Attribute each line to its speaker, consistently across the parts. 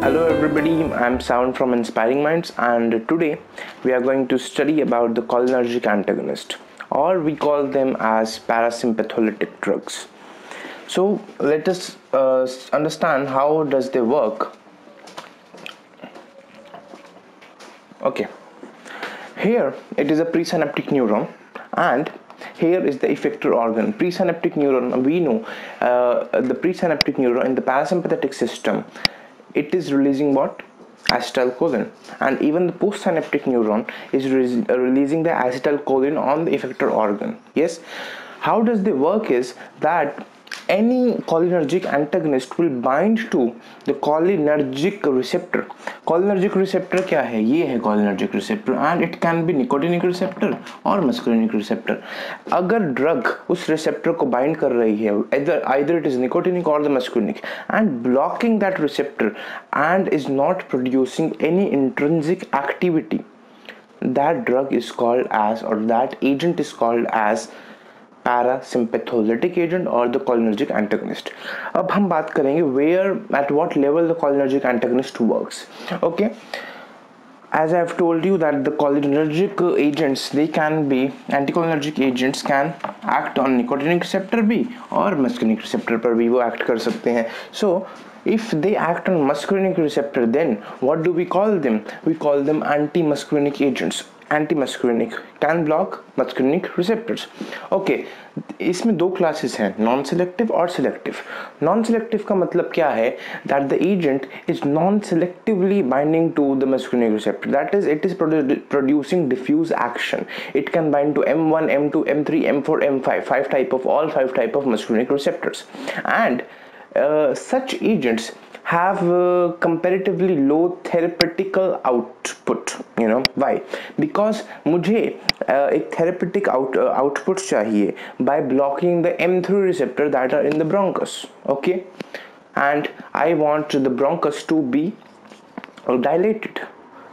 Speaker 1: Hello everybody, I'm Sound from Inspiring Mindz and today we are going to study about the cholinergic antagonist or we call them as parasympatholytic drugs. So let us uh, understand how does they work. Okay, here it is a presynaptic neuron and here is the effector organ presynaptic neuron we know uh, the presynaptic neuron in the parasympathetic system it is releasing what? Acetylcholine. And even the postsynaptic neuron is re releasing the acetylcholine on the effector organ. Yes? How does the work is that any cholinergic antagonist will bind to the cholinergic receptor cholinergic receptor क्या है ये है cholinergic receptor and it can be nicotinic receptor और muscarinic receptor अगर drug उस receptor को bind कर रही है either either it is nicotinic or the muscarinic and blocking that receptor and is not producing any intrinsic activity that drug is called as or that agent is called as parasympathetic agent or the cholinergic antagonist अब हम बात करेंगे where at what level the cholinergic antagonist works okay as I have told you that the cholinergic agents they can be anticholinergic agents can act on nicotinic receptor भी और muscarinic receptor पर भी वो act कर सकते हैं so if they act on muscarinic receptor then what do we call them we call them anti-muscarinic agents anti can block receptors okay इसमें दो क्लासेस हैं नॉन सिलेक्टिव और सिलेक्टिव नॉन सिलेक्टिव का मतलब क्या है? That the agent is non selectively binding to the muscarinic receptor that is it is producing diffuse action it can bind to M one M two M three M four M five five type of all five type of muscarinic receptors and such agents have uh, comparatively low therapeutical output you know why because मुझे uh, एक therapeutic out, uh, output चाहिए by blocking the M3 receptor that are in the bronchus okay and I want the bronchus to be dilated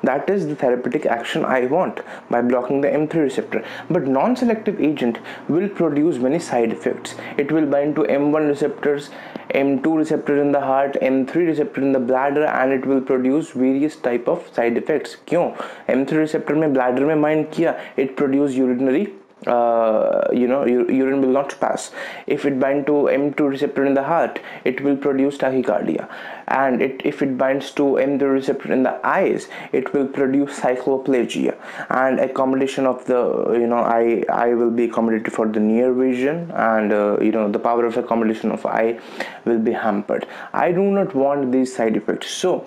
Speaker 1: that is the therapeutic action I want by blocking the M3 receptor. But non-selective agent will produce many side effects. It will bind to M1 receptors, M2 receptor in the heart, M3 receptor in the bladder and it will produce various type of side effects. क्यों? M3 receptor में bladder में mind किया, it produce urinary uh, you know urine will not pass. If it bind to m2 receptor in the heart it will produce tachycardia. And it, if it binds to m3 receptor in the eyes it will produce cycloplegia. And accommodation of the you know eye eye will be accommodated for the near vision and uh, you know the power of accommodation of eye will be hampered. I do not want these side effects. So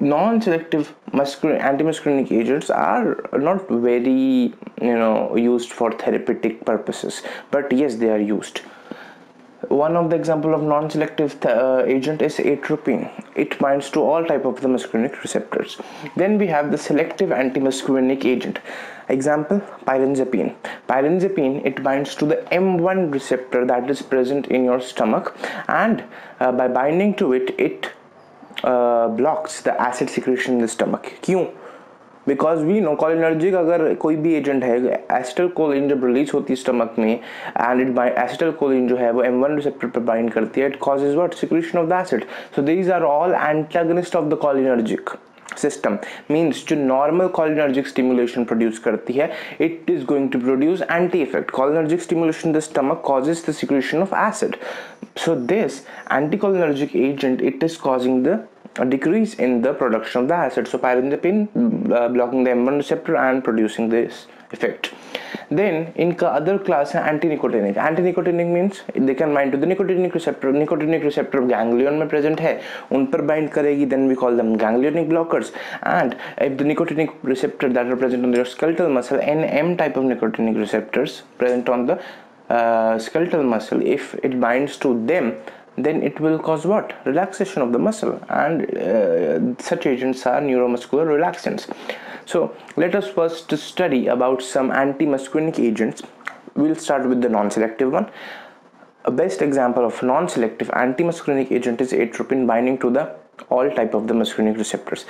Speaker 1: non-selective antimuscarinic agents are not very you know used for therapeutic purposes but yes they are used. One of the example of non-selective uh, agent is atropine. It binds to all type of the muscarinic receptors. Then we have the selective antimuscarinic agent. Example pirenzepine pirenzepine it binds to the m1 receptor that is present in your stomach and uh, by binding to it it blocks the acid secretion in the stomach क्यों? Because we know cholinergic अगर कोई भी agent है acetylcholine जब release होती है stomach में and it bind acetal Colin जो है, वो एम वन रिसेप्टर पर बाइंड करती है it cause is what secretion of the acid so these are all antagonist of the cholinergic system means जो नॉर्मल कॉलिनर्जिक स्टिमुलेशन प्रोड्यूस करती है it is going to produce anti effect cholinergic stimulation the stomach causes the secretion of acid so this anti cholinergic agent it is causing the decrease in the production of the acid so pairing the blocking the M receptor and producing this effect then इनका other class है anti nicotinic anti nicotinic means they can bind to the nicotinic receptor nicotinic receptor ganglion में present है. उन पर bind करेगी then we call them ganglionic blockers and if the nicotinic receptor that are present on your skeletal muscle N M type of nicotinic receptors present on the skeletal muscle if it bind to them then it will cause what? Relaxation of the muscle. And uh, such agents are neuromuscular relaxants. So let us first study about some anti-muscarinic agents we'll start with the non-selective one a best example of non-selective anti-muscarinic agent is atropine binding to the all type of the muscarinic receptors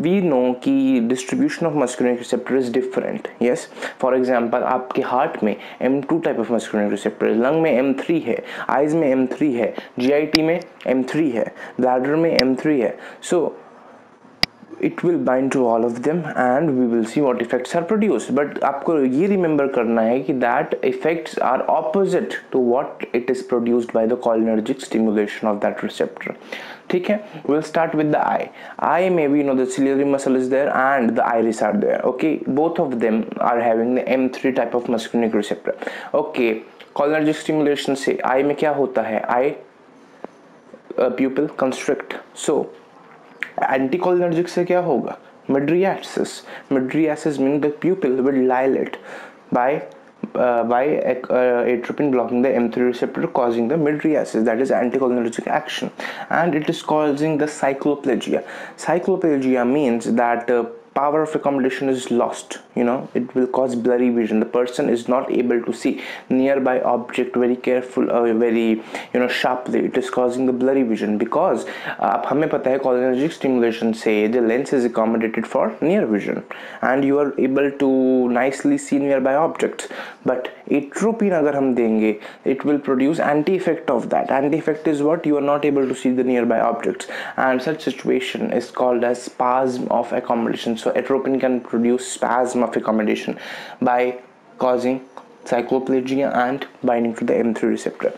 Speaker 1: we know कि distribution of muscarinic receptor is different yes for example आपके heart में M two type of muscarinic receptor lung में M three है eyes में M three है GIT में M three है bladder में एम है so, it will bind to all of them and we will see what effects are produce but आपको ये रिमेंबर करना है कि that effects are opposite to what it is produced by the cholinergic stimulation of that receptor ठीक है? Will start with the eye eye may be no ciliary muscle is there and the iris are there okay both of them are having the M three type of muscarinic receptor okay cholinergic stimulation से eye में क्या होता है? Eye pupil constrict so Anticholinergic, cholinergic से क्या होगा? Mydriasis. Mydriasis means the pupil will dilate by uh, by uh, atropine blocking the M3 receptor causing the mydriasis. That is anticholinergic action. And it is causing the cycloplegia. Cycloplegia means that uh, power of accommodation is lost you know it will cause blurry vision the person is not able to see nearby object very careful uh, very you know sharply it is causing the blurry vision because uh, अब हमें पता है cholinergic stimulation say the lens is accommodated for near vision and you are able to nicely see nearby objects but atropine अगर हम देंगे it will produce anti effect of that anti effect is what you are not able to see the nearby objects and such situation is called as spasm of accommodation So atropine can produce spasm of accommodation by causing cycloplegia and binding to the M3 receptor.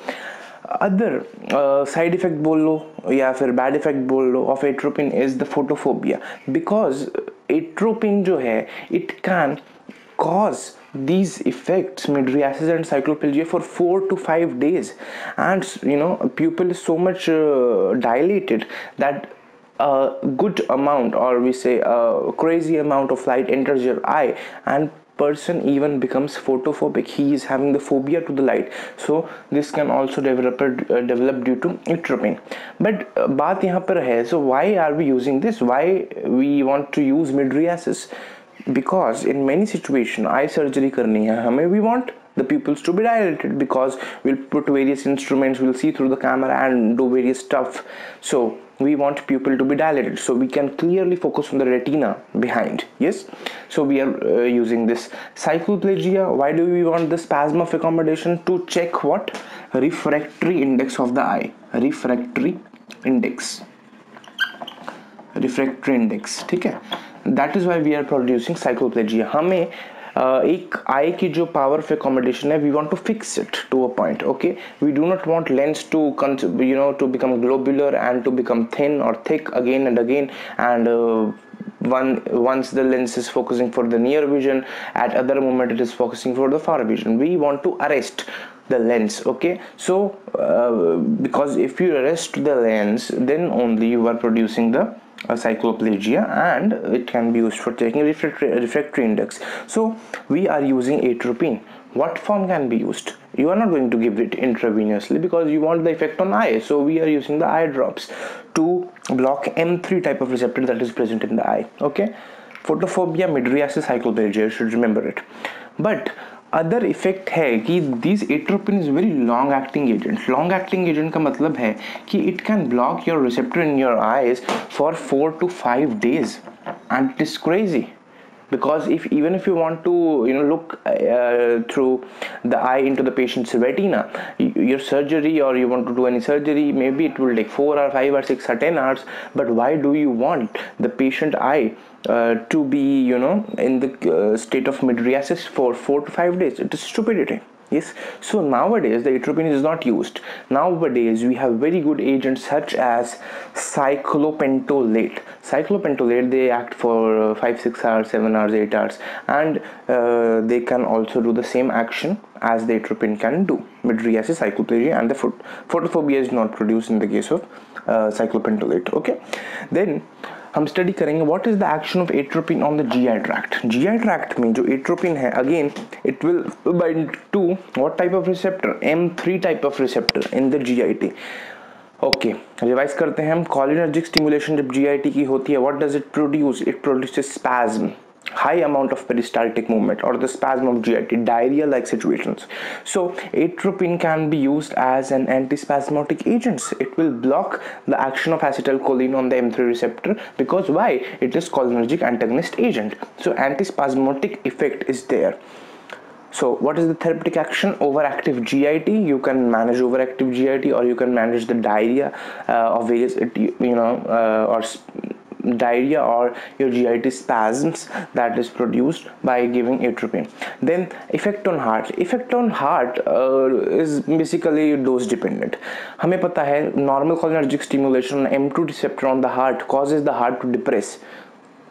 Speaker 1: Other uh, side effect, बोल लो या फिर bad effect बोल of atropine is the photophobia because uh, atropine jo hai it can cause these effects mydriasis and cycloplegia for four to five days and you know pupil is so much uh, dilated that a good amount or we say a crazy amount of light enters your eye and person even becomes photophobic. He is having the phobia to the light. So this can also develop uh, develop due to atropine but uh, baat yahan par hai so why are we using this? Why we want to use mydriasis? Because in many situation eye surgery karni hai hame we want the pupils to be dilated because we'll put various instruments we'll see through the camera and do various stuff. So we want pupil to be dilated so we can clearly focus on the retina behind yes so we are uh, using this cycloplegia why do we want the spasm of accommodation to check what refractory index of the eye refractory index refractory index ठीक है that is why we are producing cycloplegia हमें एक eye की जो power of accommodation है we want to fix it to a point okay we do not want lens to know to become globular and to become thin or thick again and again and uh, one once the lens is focusing for the near vision at other moment it is focusing for the far vision we want to arrest the lens okay so uh, because if you arrest the lens then only you are producing the cycloplegia and it can be used for taking refractory, refractory index. So we are using atropine. What form can be used? You are not going to give it intravenously because you want the effect on eye. So we are using the eye drops to block m3 type of receptor that is present in the eye. Okay? Photophobia mydriasis cycloplegia you should remember it. But other effect है कि this atropine is very long acting agent long acting agent का मतलब है कि it can block your receptor in your eyes for four to five days and it is crazy because if even if you want to you know look uh, through the eye into the patient's retina your surgery or you want to do any surgery maybe it will take 4 or 5 or 6 or 10 hours but why do you want the patient eye uh, to be you know in the uh, state of mydriasis for 4 to 5 days. It is stupidity. Yes. So nowadays the atropine is not used. Nowadays we have very good agents such as cyclopentolate. Cyclopentolate they act for uh, 5 6 hours 7 hours 8 hours. And uh, they can also do the same action as the atropine can do. Midriasis cycloplegia and the foot. Photophobia is not produced in the case of uh, cyclopentolate. Okay. Then हम study करेंगे what is the action of atropine on the GI tract GI tract में जो atropine है again it will bind to what type of receptor M three type of receptor in the GIT okay revise करते हैं हम। Cholinergic stimulation जब GIT की होती है what does it produce it produce spasm high amount of peristaltic movement or the spasm of GIT, diarrhea like situations. So atropine can be used as an antispasmodic agent. It will block the action of acetylcholine on the M3 receptor because why? It is cholinergic antagonist agent. So antispasmodic effect is there so what is the therapeutic action overactive git you can manage overactive git or you can manage the diarrhea uh, of various you know uh, or diarrhea or your GIT spasms that is produced by giving atropine then effect on heart effect on heart uh, is basically dose dependent हमें पता है normal cholinergic stimulation M2 receptor on the heart causes the heart to depress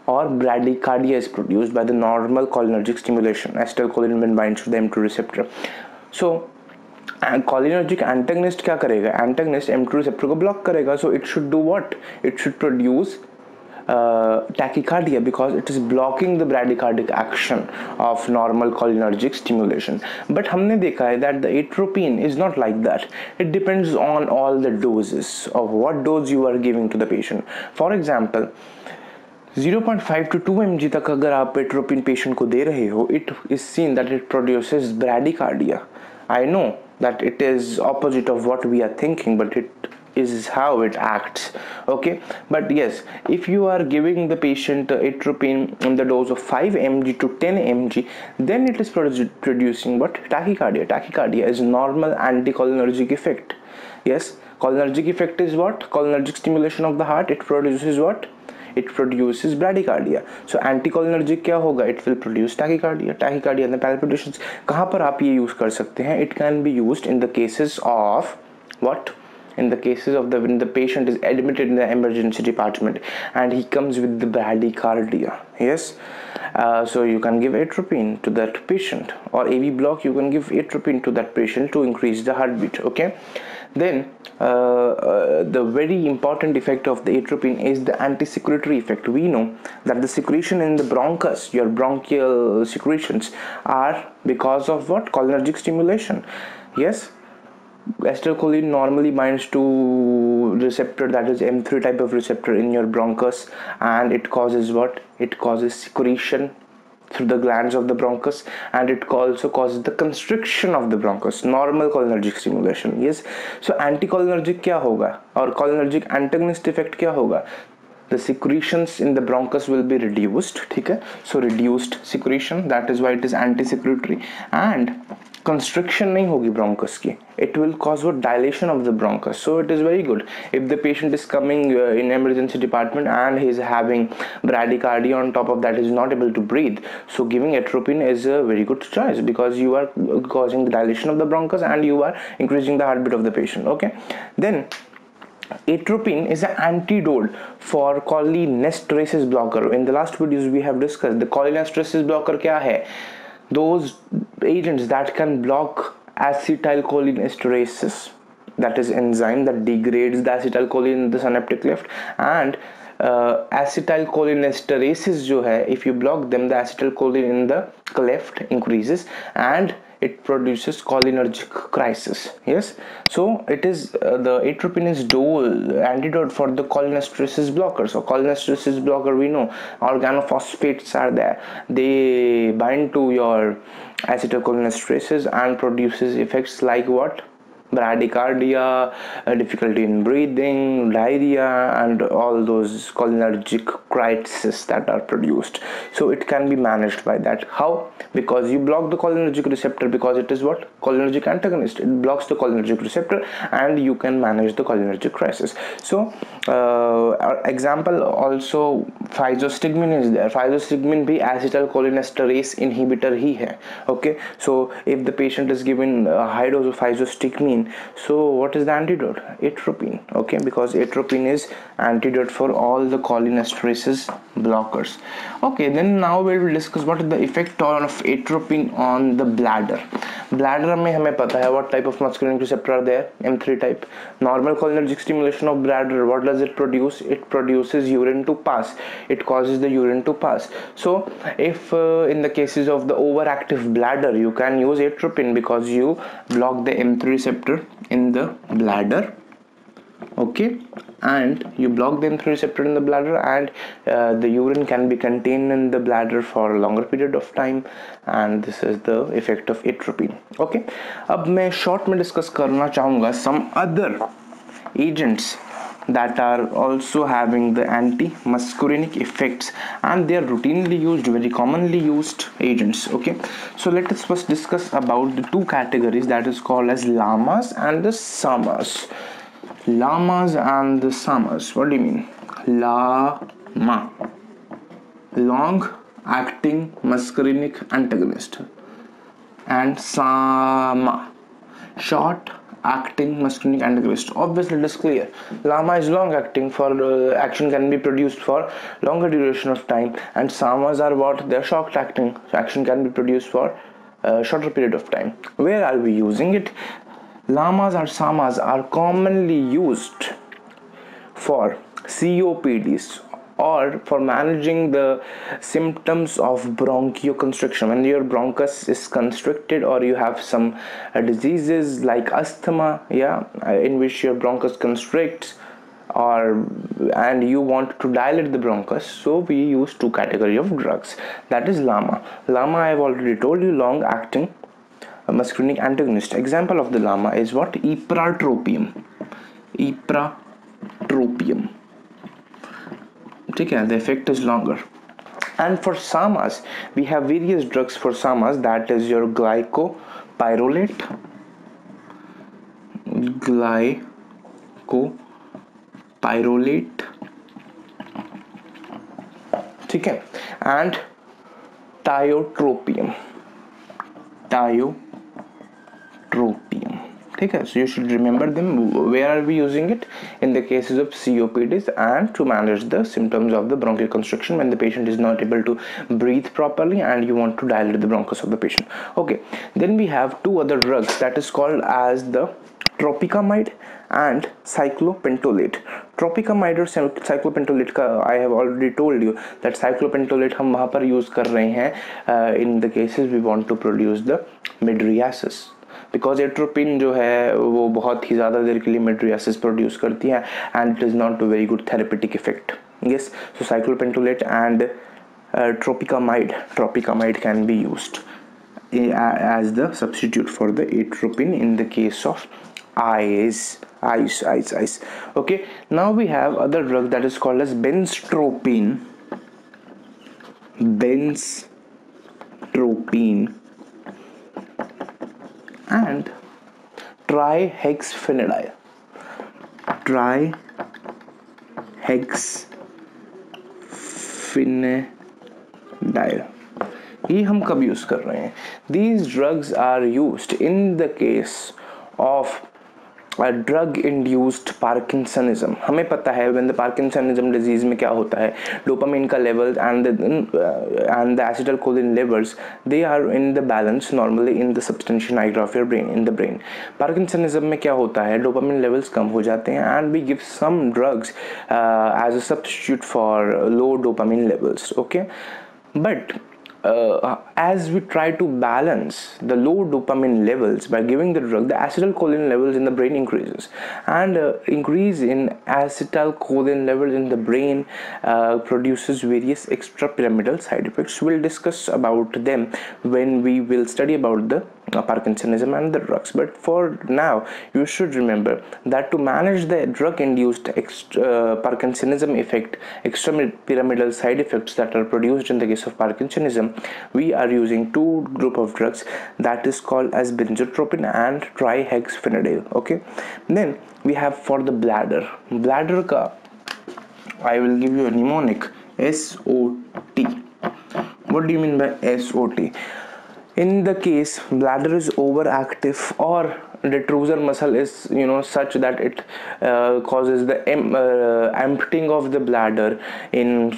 Speaker 1: or bradycardia is produced by the normal cholinergic stimulation acetylcholine when binds to the M2 receptor so cholinergic antagonist क्या करेगा antagonist M2 receptor को block करेगा so it should do what it should produce uh, tachycardia because it is blocking the bradycardic action of normal cholinergic stimulation but हमने देखा है that the atropine is not like that it depends on all the doses of what dose you are giving to the patient for example 0.5 to 2 mg तक अगर आप atropine patient को दे रहे हो it is seen that it produces bradycardia I know that it is opposite of what we are thinking but it is how it acts okay but yes if you are giving the patient atropine in the dose of 5 mg to 10 mg then it is producing what tachycardia tachycardia is normal anticholinergic effect yes cholinergic effect is what cholinergic stimulation of the heart it produces what it produces bradycardia so anticholinergic क्या होगा it will produce tachycardia tachycardia and the palpitations कहाँ पर आप ये use कर सकते हैं it can be used in the cases of what In the cases of the when the patient is admitted in the emergency department and he comes with the bradycardia yes? Uh, so you can give atropine to that patient or AV block you can give atropine to that patient to increase the heartbeat okay? Then uh, uh, the very important effect of the atropine is the anti-secretory effect. We know that the secretion in the bronchus your bronchial secretions are because of what? Cholinergic stimulation yes acetylcholine normally binds to receptor that is M3 type of receptor in your bronchus and it causes what? It causes secretion through the glands of the bronchus and it also causes the constriction of the bronchus. Normal cholinergic stimulation yes. So anticholinergic kya hoga? Or cholinergic antagonist effect kya hoga? The secretions in the bronchus will be reduced okay so reduced secretion that is why it is anti-secretory. And constriction नहीं होगी bronchus की will cause what dilation of the bronchus so it is very good if the patient is coming uh, in emergency department and he is having bradycardia on top of that is not able to breathe so giving atropine is a very good choice because you are causing the dilation of the bronchus and you are increasing the heartbeat of the patient okay then atropine is an antidote for cholinesterases blocker in the last videos we have discussed the cholinesterases blocker kya hai those agents that can block acetylcholinesterase that is enzyme that degrades the acetylcholine in the synaptic cleft and acetylcholinesterases jo hai if you block them the acetylcholine in the cleft increases and it produces cholinergic crisis. Yes? So it is uh, the atropine is dual antidote for the cholinesterases blocker. So cholinesterases blocker we know organophosphates are there. They bind to your acetylcholinesterases and produces effects like what bradycardia, uh, difficulty in breathing, diarrhea, and all those cholinergic crises that are produced. So it can be managed by that. How? Because you block the cholinergic receptor because it is what cholinergic antagonist. It blocks the cholinergic receptor, and you can manage the cholinergic crisis. So, uh, example also physostigmine is there. Physostigmine be acetylcholinesterase inhibitor ही है. Okay. So if the patient is given a high dose of physostigmine so what is the antidote atropine okay because atropine is antidote for all the cholinesterases blockers okay then now we will discuss what is the effect of atropine on the bladder bladder में हमें पता है what type of muscarinic receptor are there M3 type normal cholinergic stimulation of bladder what does it produce it produces urine to pass it causes the urine to pass so if uh, in the cases of the overactive bladder you can use atropine because you block the M3 receptor in the bladder okay and you block the M3 receptor in the bladder and uh, the urine can be contained in the bladder for a longer period of time and this is the effect of atropine okay अब मैं short में discuss करना चाहूँगा some other agents that are also having the anti-muscarinic effects and they are routinely used very commonly used agents okay so let us first discuss about the two categories that is called as lamas and the samas lamas and the samas what do you mean? Lama. Long acting muscarinic antagonist. And sama. Short acting muscarinic antagonist. Obviously it is clear. Lama is long acting for uh, action can be produced for longer duration of time. And samas are what? They are short acting. So action can be produced for a shorter period of time. Where are we using it lamas or samas are commonly used for COPDs or for managing the symptoms of bronchoconstriction. When your bronchus is constricted or you have some uh, diseases like asthma yeah uh, in which your bronchus constricts or and you want to dilate the bronchus so we use two category of drugs. That is lama. Lama i have already told you long acting muscarinic antagonist. Example of the LAMA is what? Ipratropium. Ipratropium. Take the effect is longer. And for SAMAs, we have various drugs for SAMAs that is your glycopyrrolate, glycopyrrolate, ठीक है and tiotropium tiotropium tropium ठीक है? So you should remember them where are we using it in the cases of C O P Ds and to manage the symptoms of the bronchial constriction when the patient is not able to breathe properly and you want to dilate the bronchus of the patient okay then we have two other drugs that is called as the tropicamide and cyclopentolate tropicamide और cyclopentolate का I have already told you that cyclopentolate हम वहाँ पर use कर रहे हैं in the cases we want to produce the the midriasis because atropine जो है, वो बहुत ही ज़्यादा देर के लिए मेट्रियासिस प्रोड्यूस करती है and it is not a very good therapeutic effect yes so cyclopentolate and tropicamide tropicamide can be use as the substitute for the atropine in the case of eyes eyes eyes eyes okay now we have other drug that is called as benztropine benztropine and trihexphenidyl trihexphenidyl ये हम कब use कर रहे हैं these drugs are use in the case of drug induced parkinsonism हमें पता है when the parkinsonism disease में क्या होता है? डोपामिन का level and and the acetylcholine levels they are in the balance normally in the substantia nigra brain in the brain parkinsonism में क्या होता है? डोपामिन लेवल्स कम हो जाते हैं and we give some drugs as a substitute for low dopamine levels okay but uh, as we try to balance the low dopamine levels by giving the drug, the acetylcholine levels in the brain increases, and uh, increase in acetylcholine levels in the brain uh, produces various extrapyramidal side effects. We'll discuss about them when we will study about the uh, Parkinsonism and the drugs. But for now, you should remember that to manage the drug-induced uh, Parkinsonism effect, extrapyramidal side effects that are produced in the case of Parkinsonism, we are using two group of drugs that is called as benzotropine and trihexyphenidyl okay? Then we have for the bladder. Bladder ka i will give you a mnemonic sot what do you mean by sot in the case bladder is overactive or detrusor muscle is you know such that it uh, causes the em- uh, emptying of the bladder in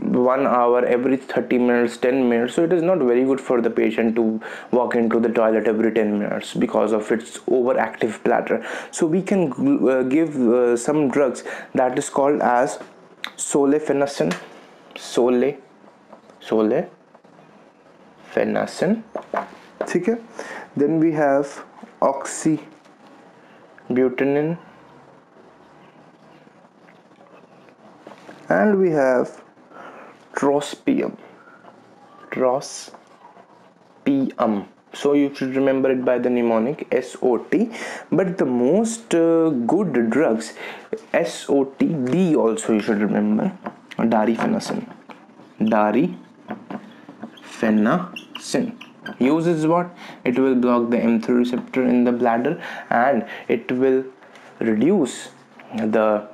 Speaker 1: one hour every 30 minutes 10 minutes. So it is not very good for the patient to walk into the toilet every 10 minutes because of its overactive bladder. So we can uh, give uh, some drugs that is called as solifenacin sole sole phenacin ठीक है then we have oxybutynin and we have trospium. Trospium. So you should remember it by the mnemonic SOT but the most uh, good drugs SOTD also you should remember. Darifenacin, Darifenacin uses what? It will block the M3 receptor in the bladder and it will reduce the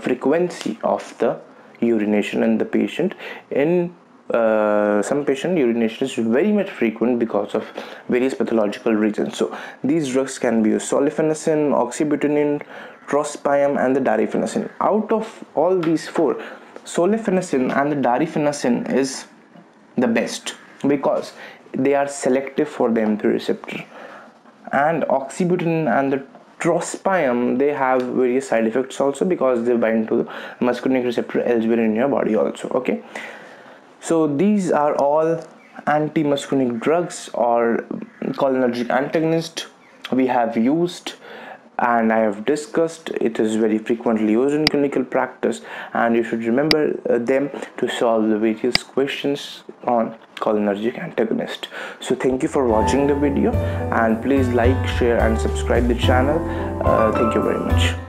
Speaker 1: frequency of the urination in the patient. In uh, some patient urination is very much frequent because of various pathological reasons. So these drugs can be used. Solifenacin oxybutynin trospium and the darifenacin out of all these four solifenacin and the darifenacin is the best because they are selective for the M3 receptor. And oxybutynin and the trospium they have various side effects also because they bind to the muscarinic receptor elsewhere in your body also okay? So these are all anti-muscarinic drugs or cholinergic antagonist we have used and I have discussed it is very frequently used in clinical practice and you should remember uh, them to solve the various questions on cholinergic antagonist. So thank you for watching the video and please like share and subscribe the channel. Uh, thank you very much